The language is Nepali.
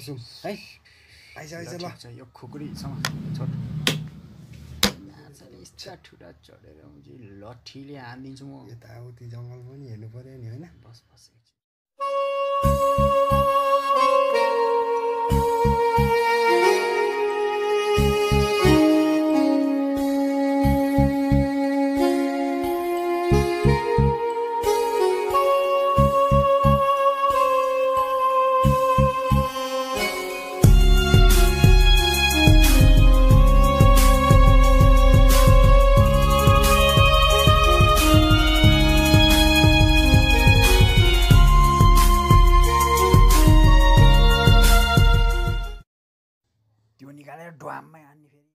बसौँ है आइज आइज ल छ यो खुकुरीसँग छोड इच्छा ठुटा चढेर हुन्छ लट्ठीले हानिदिन्छु म यताउति जङ्गल पनि हेर्नु पऱ्यो नि होइन बस बस एकछिन। निकालेर ढ्वाम्मै हान्ने फेरि